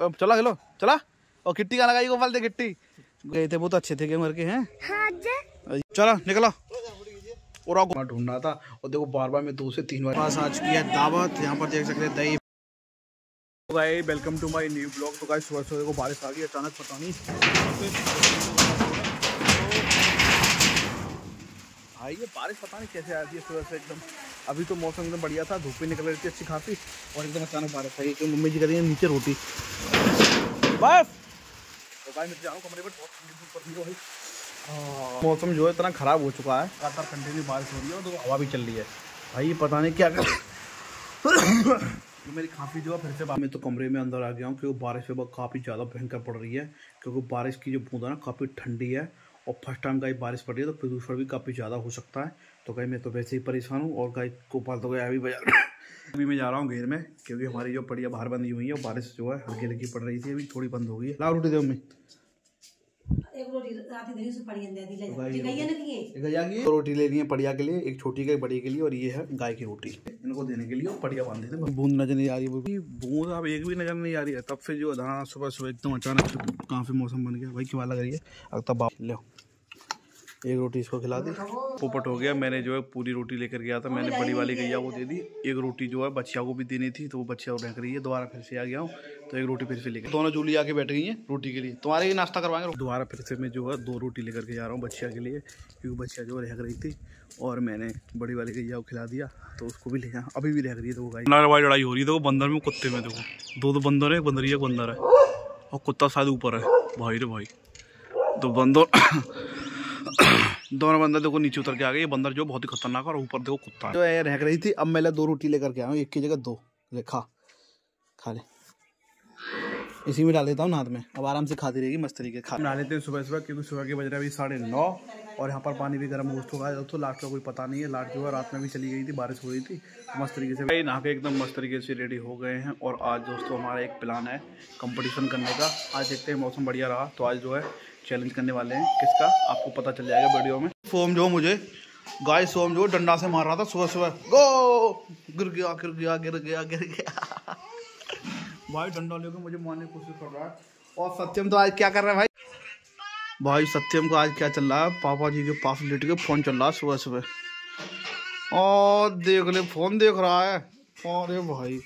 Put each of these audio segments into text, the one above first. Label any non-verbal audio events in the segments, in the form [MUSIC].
चला खेलो चला। और किट्टी का लगाई गोपाल दे किट्टी गए थे बहुत अच्छे थे गेमर के हैं? हाँ चलो निकलो। और आपको ढूंढ रहा था और देखो बार बार में दो से तीन बार पास आज की है दावत यहाँ पर देख सकते हैं दही। Guys welcome to my new blog तो गाइस सुबह सुबह देखो बारिश आ गई अचानक पता नहीं। भाई, ये बारिश पता नहीं कैसे आ रही है, सुबह से एकदम। अभी तो मौसम एकदम बढ़िया था, धूप भी निकल रही थी अच्छी खासी, और एकदम अचानक बारिश आई। क्योंकि मम्मी जी कर रही है, नीचे रोटी। बस! तो भाई, मैं जाऊँ कमरे पर बहुत ठंडी धूप पड़ है भाई। हाँ। मौसम जो है इतना ख़राब हो चुका है, लगातार कंटिन्यू बारिश हो रही है, और तो हवा भी चल रही है। भाई पता नहीं क्या कर तो मेरी खांसी जो है, फिर से मैं तो कमरे में अंदर आ गया हूँ, क्योंकि बारिश से काफ़ी ज़्यादा भयंकर पड़ रही है, क्योंकि बारिश की जो बूंद है ना, काफ़ी ठंडी है और फ़र्स्ट टाइम गाय बारिश पड़ रही है तो प्रदूषण भी काफ़ी ज़्यादा हो सकता है। तो गाय मैं तो वैसे ही परेशान हूँ और गाय को पाल तो गया अभी बाज़ार [COUGHS] अभी मैं जा रहा हूँ घेर में क्योंकि हमारी जो पड़िया बाहर बंदी हुई है और बारिश जो है हल्की हल्की पड़ रही थी अभी थोड़ी बंद हो गई है। ला रोटी दे मम्मी। रोटी ले ली। है? पड़िया के लिए एक छोटी एक बड़ी के लिए और ये है गाय की रोटी। इनको देने के लिए और पड़िया बांधे थे। बूंद नज़र नहीं आ रही है बूंद अब एक भी नज़र नहीं आ रही है। तब से जो हाँ सुबह सुबह एकदम अचानक काफ़ी मौसम बन गया। भाई क्यों लग रही है? अब तब ले एक रोटी इसको खिला दी। पोपट हो गया, मैंने जो है पूरी रोटी लेकर गया था, मैंने बड़ी वाली गैया को दे दी। एक रोटी जो है बच्चिया को भी देनी थी तो वो बच्चिया रह रही है, दोबारा फिर से आ गया हूँ तो एक रोटी फिर से लेकर दोनों जूली आके बैठ गई है रोटी के लिए। तुम्हारे ही नाश्ता करवाएँगे दोबारा फिर से मैं जो है दो रोटी लेकर के जा रहा हूँ बच्चिया के लिए, क्योंकि बच्चिया जो रह रही थी, और मैंने बड़ी वाली गैया को खिला दिया तो उसको भी ले जाए अभी भी रह रही है तो वो गाय लड़ाई हो रही है, देखो बंदर में कुत्ते में, देखो। दो दो बंदर है बंदर एक बंदर है, और कुत्ता शायद ऊपर है। भाई रे भाई तो बंदर दोनों बंदर देखो नीचे उतर के आ गए। ये बंदर जो बहुत ही खतरनाक और ऊपर देखो कुत्ता जो है रह रही थी अब मैं दो रोटी लेकर के आया हूँ। एक की जगह दो। ले खा। खा ले। इसी में डाल देता हूँ नाथ में। अब आराम से खाती रहेगी मस्त तरीके खा। बना लेते हैं सुबह सुबह क्योंकि सुबह के बज रहे अभी साढ़े नौ और यहाँ पर पानी भी गर्म हो चुका है। तो लास्ट का कोई पता नहीं है। लास्ट जो है रात में भी चली गई थी बारिश हो रही थी। मस्त तरीके से भाई नहा के एकदम मस्त तरीके से रेडी हो गए हैं। और आज दोस्तों हमारा एक प्लान है कंपटीशन करने का। आज देखते हैं मौसम बढ़िया रहा। तो आज जो है चैलेंज करने वाले हैं। किसका? आपको पता चल जाएगा वीडियो में। फोम जो मुझे गाय सोम जो डंडा से मार रहा था सुबह सुबह। गो गिर गया गिर गया गिर गया गिर गया। भाई, डंडा लेकर मुझे मारने की कोशिश कर रहा है। और सत्यम तो आज क्या कर रहा है भाई? भाई, सत्यम को आज क्या चल रहा है? पापा जी के पास लेट के फ़ोन चल रहा है सुबह सुबह। और देख ले, फ़ोन देख रहा है। अरे भाई,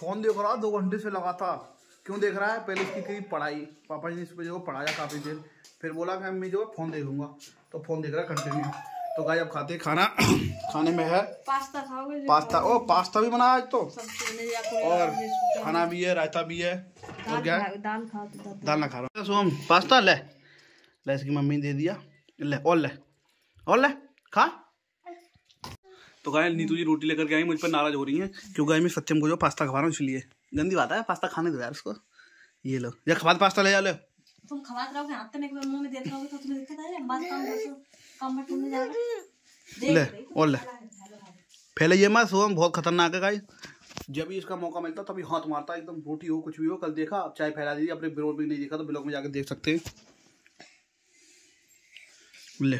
फ़ोन देख रहा दो घंटे से लगा था क्यों देख रहा है? पहले इसकी कहीं पढ़ाई। पापा जी ने इस पर जो पढ़ाया काफ़ी देर। फिर बोला कि मैं जो है फ़ोन देखूँगा। तो फ़ोन देख रहा है कंटिन्यू तो गाय अब खाते खाना। [CLEARS THROAT] खाने में है पास्ता खाओगे? पास्ता। ओ पास्ता भी बना आज तो। और खाना भी है रायता भी है। और क्या दाल खा दाल ना खा रहा हूँ। सोम पास्ता ले। ले इसकी मम्मी दे दिया। ले और ले। और ले खा। तो गाय नीतू जी रोटी लेकर के आई मुझ पर नाराज़ हो रही है। क्यों गाय मैं सत्यम को जो पास्ता खवा रहा हूँ इसलिए। गंदी बात है पास्ता खाने दो यार उसको। ये लो। या खवा पास्ता ले जा लो। तुम खवाते रहोगे हाथ में मुँह में देते रहोगे तो तुम्हें दिक्कत आएगी बात काम कम में जाएगा ले और ले। पहले ये मत सोम बहुत खतरनाक है गाइस। जब भी इसका मौका मिलता तभी हाथ मारता एकदम रोटी हो कुछ भी हो कल देखा चाय फैला दीजिए अपने ब्लॉग भी नहीं देखा तो ब्लॉग में जाकर देख सकते हैं। ले।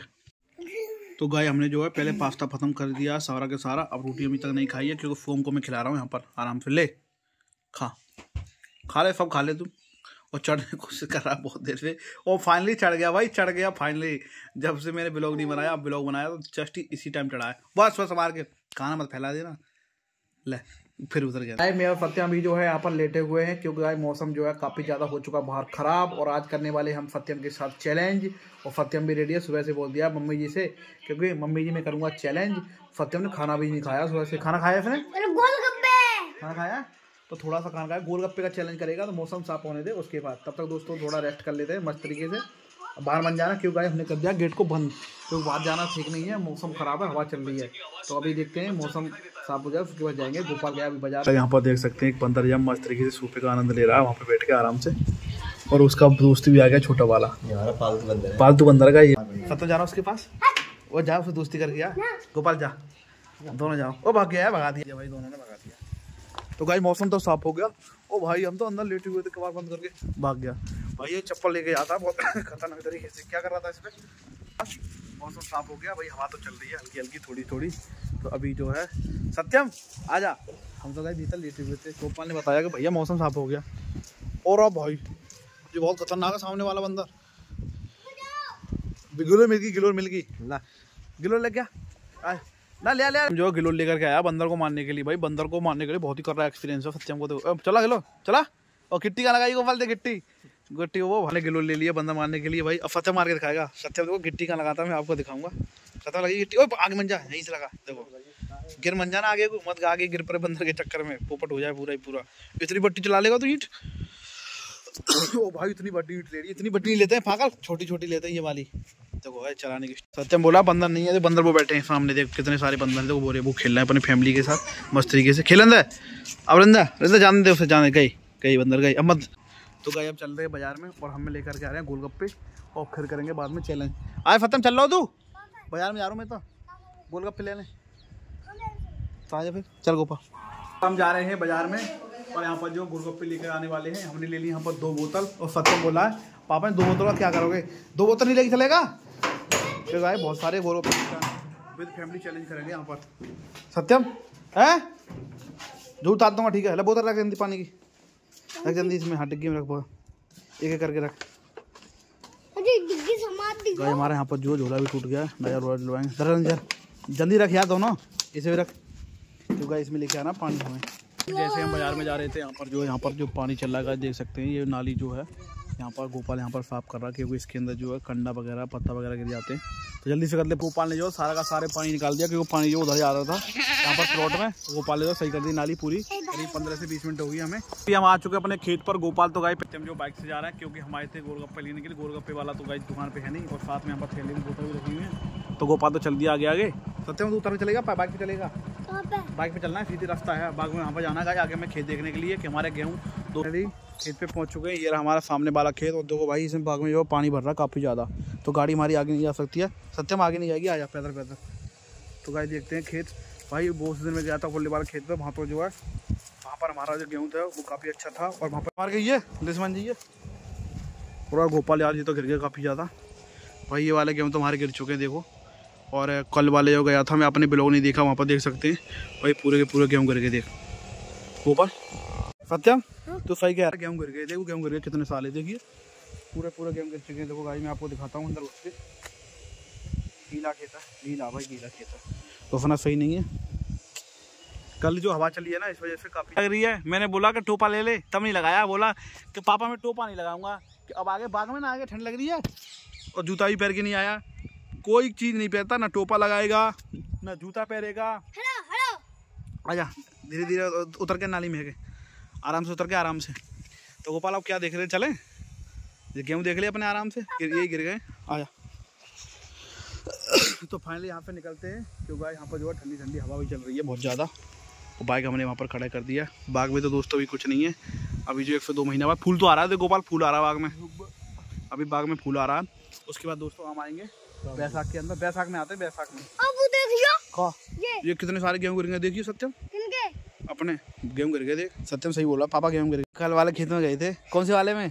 तो गाय हमने जो है पहले पास्ता खत्म कर दिया सारा के सारा अब रोटी अभी तक नहीं खाई है क्योंकि फोम को मैं खिला रहा हूँ यहाँ पर आराम से। ले। खा। खा ले सब खा ले तू। और चढ़ने की कोशिश कर रहा बहुत देर से। और फाइनली चढ़ गया भाई चढ़ गया फाइनली जब से मैंने ब्लॉग नहीं बनाया अब ब्लॉग बनाया तो जस्ट इसी टाइम चढ़ा है। बस बस मार के। खाना मत फैला देना। ले फिर उतर गया। भाई मेरा सत्यम भी जो है यहाँ पर लेटे हुए हैं क्योंकि भाई मौसम जो है काफ़ी ज़्यादा हो चुका बाहर खराब। और आज करने वाले हम सत्यम के साथ चैलेंज और सत्यम भी रेडी है सुबह से बोल दिया मम्मी जी से क्योंकि मम्मी जी मैं करूँगा चैलेंज सत्यम ने खाना भी नहीं खाया सुबह से। खाना खाया इसने खाना खाया? तो थोड़ा सा खाना खाया गोलगप्पे का चैलेंज करेगा तो मौसम साफ़ होने दे उसके बाद। तब तक दोस्तों थोड़ा रेस्ट कर लेते हैं मस्त तरीके से। बाहर बन जाना क्यों गाय हमने कर दिया गेट को बंद। क्योंकि बाहर जाना ठीक नहीं है मौसम खराब है हवा चल रही है। तो अभी देखते हैं मौसम साफ़ हो जाए उसके बाद जाएँगे। गोपाल गया अभी बाज़ार। यहाँ पर देख सकते हैं एक बंदर जब मस्त तरीके से सूफे का आनंद ले रहा है वहाँ पे बैठ के आराम से। और उसका दोस्त भी आ गया छोटा वाला। पालतू बंदर पालतू बंदर का ये। खत्म जाना उसके पास? वो जा उससे दोस्ती कर गया गोपाल जा। दोनों जाओ। वो भाग गया भगा दिया। भाई दोनों ने भगा तो गाय मौसम तो साफ़ हो गया। ओ भाई, हम तो अंदर लेटे हुए थे कबार बंद करके। भाग गया। भाई, ये चप्पल लेके आता बहुत [LAUGHS] खतरनाक तरीके से। क्या कर रहा था इसमें मौसम साफ़ हो गया। भाई, हवा तो चल रही है, हल्की हल्की थोड़ी थोड़ी तो अभी जो है, सत्यम, आजा। हम तो गाय भीतर लेटे हुए थे। गोपाल ने बताया कि भैया, मौसम साफ़ हो गया। और अब भाई ये बहुत खतरनाक है सामने वाला बंदर गिलोर मिल गई गिलोर मिल गई। ला गिलोर ले गया आए। ना, ले ले जो गिलोर लेकर के आया बंदर को मारने के लिए, भाई, बंदर को मारने के लिए बहुत ही कर रहा है एक्सपीरियंस है सत्यम को तो। चला गिलो चला। और गिट्टी का लगाई गोपाल दे, गिट्टी। गिट्टी वो भले गिलोर ले लिया बंदर मारने के लिए, भाई। अब सत्यम मार के दिखाएगा। सत्यम देखो, गिट्टी का लगाता मैं आपको दिखाऊँगा। सत्यम लगी गिट्टी। ओ आगे मंजा यहीं से लगा, देखो। गिर मन जाना आगे को मत आगे गिर पर बंदर के चक्कर में। पोपट हो जाए पूरा ही पूरा। इतनी बट्टी चला लेगा तो ईट। [COUGHS] ओ भाई, इतनी बड़ी ईट ले रही इतनी बड़ी लेते हैं, पागल। छोटी छोटी लेते हैं ये वाली। देखो भाई चलाने की सत्यम बोला, बंदर नहीं है तो बंदर वो बैठे हैं सामने, देख कितने सारे बंदर हैं। देखो बोले वो खेल रहे हैं अपनी फैमिली के साथ, मस्त तरीके से। खेलन दे अब रंदा रंदा जाने दे उसे, जाने, गई गई बंदर, गई। अब मत। तो गई, अब चल रहे हैं बाज़ार में और हमें लेकर के आ रहे हैं गोलगप्पे और फिर करेंगे बाद में चैलेंज आए फतम, चल रहा हो तू? बाज़ार में जा रहा हूँ मैं तो। गोलगप्पे लेने। तो आ जा फिर। चल गोपा। हम जा रहे हैं बाज़ार में और यहाँ पर जो गोलगप्पे लेकर आने वाले हैं, हमने ले ली यहाँ पर दो बोतल और सत्यम बोला है, पापा ने दो बोतल का क्या करोगे? दो बोतल नहीं लेके चलेगा? फिर भाई बहुत सारे गोलगप्पे विद फैमिली चैलेंज करेंगे यहाँ पर। सत्यम है? जो उतार दूँगा ठीक है। बोतल रख जल्दी पानी की। रख जल्दी इसमें हाँ डिग्गी में रख एक एक करके रख। भाई हमारे यहाँ पर जो झोला भी टूट गया नया रोड लुआएँगे जरा जरा। जल्दी रख यार दोनों। इसे भी रख। क्योंकि इसमें लेके आना पानी हमें। जैसे हम बाज़ार में जा रहे थे यहाँ पर जो यहाँ पर जो पानी चल रहा है देख सकते हैं ये नाली जो है यहाँ पर गोपाल यहाँ पर साफ़ कर रहा है क्योंकि इसके अंदर जो है कंडा वगैरह पत्ता वगैरह गिर जाते हैं। तो जल्दी से कर ले गोपाल ने जो सारा का सारे पानी निकाल दिया क्योंकि पानी जो उधर जा रहा था यहाँ पर प्लॉट में गोपाल ने जो सही कर दी नाली पूरी। करीब पंद्रह से बीस मिनट होगी हमें। अभी हम आ चुके अपने खेत पर गोपाल तो गाय हम जो बाइक से जा रहा है क्योंकि हमारे थे गोलगप्पे लेने के लिए। गोलगप्पे वाला तो गाय दुकान पे है नहीं और साथ में यहाँ पर थैले में बोतल भी रखी हुई है। तो गोपाल तो चल दिया आगे आगे। सत्यम तो उतर में चलेगा बाइक पे चलेगा? बाइक पे? चलना है सीधी रास्ता है। बाग में वहाँ पर जाना है आगे हमें खेत देखने के लिए कि हमारे गेहूँ दो खेत पे पहुँच चुके हैं। ये रहा हमारा सामने वाला खेत और देखो भाई, इसमें भाग में जो पानी भर रहा है काफ़ी ज़्यादा। तो गाड़ी हमारी आगे नहीं जा सकती है। सत्यम आगे नहीं जाएगी। आ जा पैदल पैदल। तो गाड़ी देखते हैं खेत। भाई बहुत दिन में गया था खुले वाला खेत पे। वहाँ पर जो है, वहाँ पर हमारा जो गेहूँ था, वो काफ़ी अच्छा था और वहाँ पर मार गई है। लिसमान जी, ये। पूरा गोपाल यार जी तो गिर गया काफ़ी ज़्यादा। भाई, ये वाले गेहूँ तो हमारे गिर चुके हैं, देखो। और कल वाले जो गया था, मैं अपने ब्लॉग नहीं देखा, वहाँ पर देख सकते हैं। भाई, पूरे के पूरे गेहूँ गिर गए, देख। गोपाल? सत्यम तो सही कह रहा। गेहूँ गिर गए देखो गेहूँ गिर गए कितने साल है देखिए। पूरे पूरे गेहूँ गिर चुके हैं। देखो भाई मैं आपको दिखाता हूँ अंदर उसके गीला खेत है गीला भाई गीला खेत। है तो सही नहीं है। कल जो हवा चली है ना इस वजह से काफ़ी लग रही है। मैंने बोला कि टोपा ले ले तब नहीं लगाया। बोला कि पापा मैं टोपा नहीं लगाऊँगा। कि अब आगे बाग में ना आगे ठंड लग रही है। और जूता भी पहन के नहीं आया। कोई चीज़ नहीं पहनता ना टोपा लगाएगा ना जूता पहनेगा। आजा धीरे धीरे उतर के नाली में है। आराम से उतर के आराम से। तो गोपाल आप क्या देख रहे चले। ये गेहूँ देख लिया अपने आराम से? यही गिर गए। आजा तो फाइनली यहाँ पे निकलते हैं क्योंकि यहाँ पर जो है ठंडी ठंडी हवा भी चल रही है बहुत ज़्यादा। तो बाइक हमने वहाँ पर खड़ा कर दिया बाग में तो दोस्तों भी कुछ नहीं है। अभी जो एक से दो महीना बाद फूल तो आ रहा है गोपाल फूल आ रहा है बाग में। अभी बाग में फूल आ रहा है। उसके बाद दोस्तों हम आएँगे बैसाख के अंदर। बैसाख में आते हैं बैसाख में। ये कितने सारे गेहूँ गिर गए देखिए सत्यम। अपने गेहूँ गिर गए देख। सत्यम सही बोला पापा गेहूँ गिर कल वाले खेत में गए थे। कौन से वाले में?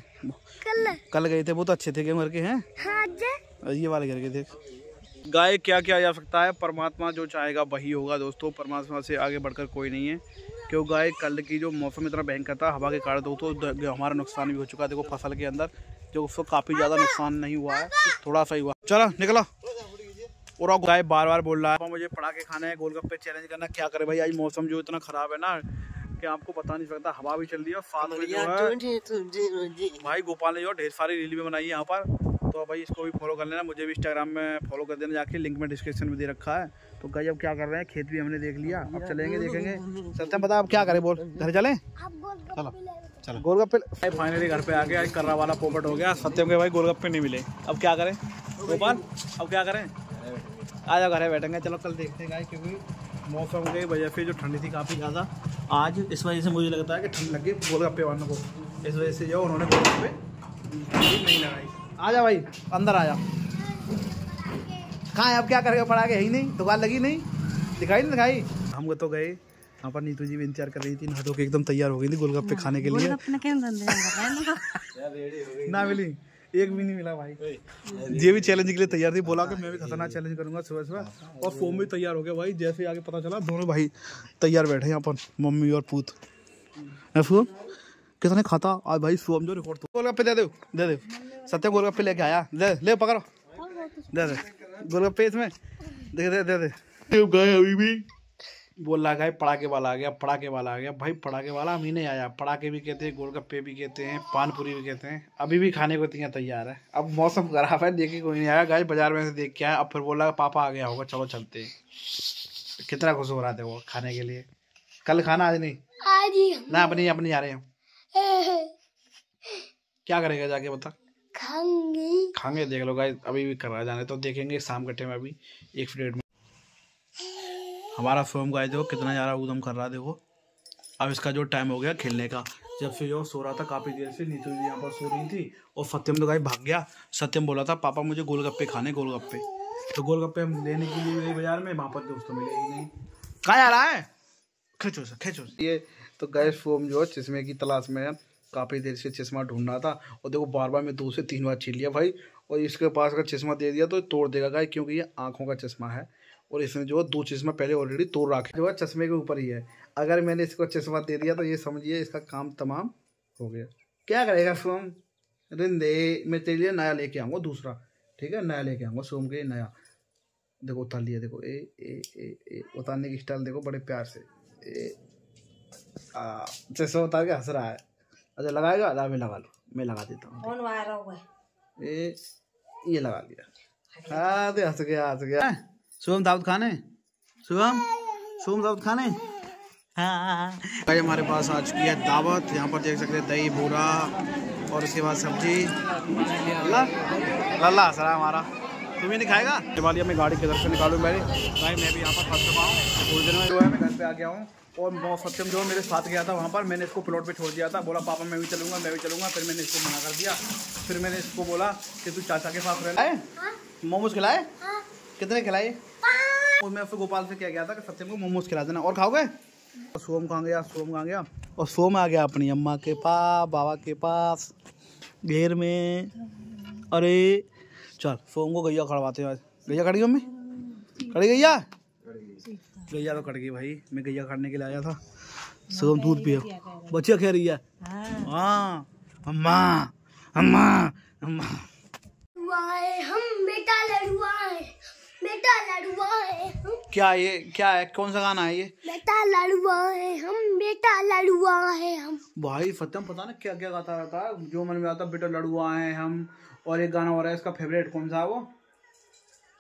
कल। कल गए थे वो तो अच्छे थे गेहूँ करके हैं? हाँ ये वाले गिर गए देख। गाय क्या किया जा सकता है? परमात्मा जो चाहेगा वही होगा दोस्तों। परमात्मा से आगे बढ़कर कोई नहीं है। क्यों गाय कल की जो मौसम इतना भयंकर था हवा के कारण दोस्तों हमारा नुकसान भी हो चुका है। देखो फ़सल के अंदर जो उसको काफ़ी ज़्यादा नुकसान नहीं हुआ है थोड़ा सा ही हुआ। चलो निकला। और गाय बार बार बोल रहा है मुझे पड़ा के खाना है गोलगप्पे चैलेंज करना क्या करे भाई? आज मौसम जो इतना खराब है ना कि आपको पता नहीं सकता हवा भी चल रही है में जो है भाई गोपाल ने जो ढेर सारी रील भी बनाई है यहाँ पर। तो भाई इसको भी फॉलो कर लेना मुझे भी इंस्टाग्राम में फॉलो कर देना जाके लिंक में डिस्क्रिप्शन में दे रखा है। तो कई अब क्या कर रहे हैं? खेत भी हमने देख लिया। अब चलेंगे देखेंगे। चलते हैं बता अब क्या करें? बोल। घर चले? चलो। चलो। गोलगप्पे भाई फाइनली घर पे आ गया कर्रा वाला पोपट हो गया। सत्यम के भाई गोलगप्पे नहीं मिले। अब क्या करें? गोपाल अब क्या करें? आ जाओ घर बैठेंगे चलो कल देखते हैं क्योंकि मौसम की वजह से जो ठंडी थी काफ़ी ज़्यादा। आज इस वजह से मुझे लगता है कि ठंड लगी गोलगप्पे वालों को। इस वजह से जो उन्होंने गोलगप्पे नहीं लगाई। आ जा भाई अंदर आ जा कहाँ अब क्या करेगा पड़ा के ही नहीं? दुकान लगी नहीं? दिखाई नहीं दिखाई? हम तो गए यहाँ पर नीतू जी भी इंतज़ार कर रही थी नहा के एकदम तैयार हो गई थी गोलगप्पे खाने के लिए। ना मिली। एक भी नहीं मिला भाई। ये भी चैलेंज के लिए तैयार थी बोला कि मैं भी खतरनाक चैलेंज करूँगा सुबह सुबह और फोम भी तैयार हो गया भाई जैसे आगे पता चला दोनों भाई तैयार बैठे यहाँ पर मम्मी और पूत। किसने खाता आज भाई सोम जो रिकॉर्ड तो गोलगप्पे दे दो दे दे। सत्य गोलगप्पे लेके आया दे ले पकड़ो। दे दे गोलगप्पे इसमें। दे दे दे दे। गए अभी भी। बोल रहा है पड़ाके वाला आ गया पड़ाके वाला आ गया। भाई पड़ाके वाला हम ही नहीं आया। पड़ाके भी कहते हैं गोलगप्पे भी कहते हैं पानपुरी भी कहते हैं। अभी भी खाने को तियाँ तैयार है। अब मौसम खराब है देखिए कोई नहीं आया। गाय बाज़ार में से देख के आया। अब फिर बोला पापा आ गया होगा चलो चलते हैं। कितना खुश हो रहा था वो खाने के लिए। कल खाना आज नहीं? आज ना अपनी अपनी जा रहे हैं [LAUGHS] क्या करेगा जाके बता। खाऊँगी खाएँगे देख लो गाइस अभी भी कर रहा है जाने तो देखेंगे शाम के टाइम अभी एक प्लेट में। हमारा सोम गाय देखो कितना ज़्यादा उदम कर रहा है, देखो। अब इसका जो टाइम हो गया खेलने का। जब से जो सो रहा था, काफ़ी देर से नीतू जी यहाँ पर सो रही थी और सत्यम तो गाय भाग गया। सत्यम बोला था, पापा, मुझे गोलगप्पे खाने, गोलगप्पे। तो गोलगप्पे हम लेने के लिए बाज़ार में, वहाँ पर दोस्तों मिले ही नहीं। कहाँ जा रहा है? खींचो सर खींचो। ये तो गए फोम जो है, चश्मे की तलाश में काफ़ी देर से चश्मा ढूंढ रहा था और देखो बार बार मैं दो से तीन बार छीन लिया भाई। और इसके पास अगर चश्मा दे दिया तो तोड़ देगा गाय क्योंकि ये आँखों का चश्मा है। और इसने जो है दो चश्मा पहले ऑलरेडी तोड़ रखा जो है चश्मे के ऊपर ही है। अगर मैंने इसको चश्मा दे दिया तो ये समझिए इसका काम तमाम हो गया। क्या करेगा सोम? रिंदे मैं तेरे लिए नया लेके आऊँगा दूसरा। ठीक है नया लेके आऊँगा सोम के नया। देखो उतार लिया देखो। ए ए ए ए उतारने की स्टाइल देखो बड़े प्यार से। ए चश्मा उतार के हंस रहा है। अच्छा लगाएगा? ला मैं लगा लो। मैं लगा देता हूँ। ए ये लगा लिया। हाँ तो हंस गया हंस गया। शुभम दाऊद खाने शुभम? शुभम दाऊद खाने हाँ? भाई हमारे पास आ चुकी है दावत। यहाँ पर देख सकते हैं दही बूरा और उसके बाद सब्ज़ी। लल्ला लल्ला सरा हमारा। तुम ही नहीं खाएगा? दिवाली में गाड़ी किधर से निकालू मैंने भाई मैं भी यहाँ पर फंस चुका हूँ। थोड़ी देर में जो है मैं घर पे आ गया हूँ। और सत्यम जो है मेरे साथ गया था वहाँ पर। मैंने इसको प्लॉट पे छोड़ दिया था। बोला पापा मैं भी चलूँगा मैं भी चलूँगा। फिर मैंने इसको मना कर दिया। फिर मैंने इसको बोला कि तू चाचा के साथ रहना। है मोमोज खिलाए? कितने खिलाए? और मैं फिर गोपाल से क्या गया था कि सत्यम को मोमोज खिला देना। और खाओगे? और सोम कहाँ गया? सोम कहाँ गया? और सोम आ गया अपनी अम्मा के पास, बाबा के पास, घेर में। अरे, चल, सोम को गैया खड़वाते हैं आज। गैया खड़ी मम्मी? खड़ी गैया? गैया तो कट गई भाई, मैं गैया काटने के लिए आया था। सोम दूध पियो। बच्चिया कह रही है? हाँ। अम्मा अम्मा अम्मा। हम बेटा लड़ुआए बेटा लड़ुआए हम। क्या ये क्या है? कौन सा गाना है ये? बेटा लड़ुआए हम बेटा लड़ुआए हम। भाई सत्यम पता ना क्या क्या गाता रहता है? जो मन में आता बेटा लड़ुआ है हम। और एक गाना हो रहा है इसका फेवरेट कौन सा है वो?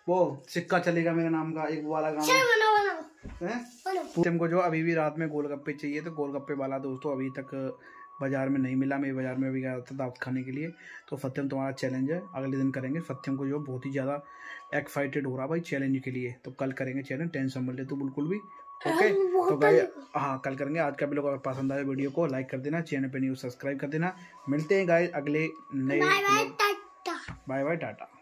वो सिक्का चलेगा मेरे नाम का एक वो वाला गाना। बनो बनो है? को जो अभी भी रात में गोलगप्पे चाहिए तो गोलगप्पे वाला दोस्तों अभी तक बाज़ार में नहीं मिला मैं बाज़ार में अभी गया था दावत खाने के लिए। तो सत्यम तुम्हारा चैलेंज है। अगले दिन करेंगे सत्यम को जो बहुत ही ज़्यादा एक्साइटेड हो रहा भाई चैलेंज के लिए। तो कल करेंगे चैलेंज टेंशन मत ले तो बिल्कुल भी। ओके तो भाई हाँ कल करेंगे। आज का भी लोग अगर पसंद आए वीडियो को लाइक कर देना। चैनल पे न्यूज़ सब्सक्राइब कर देना। मिलते हैं गाय अगले नए बाय बाय टाटा।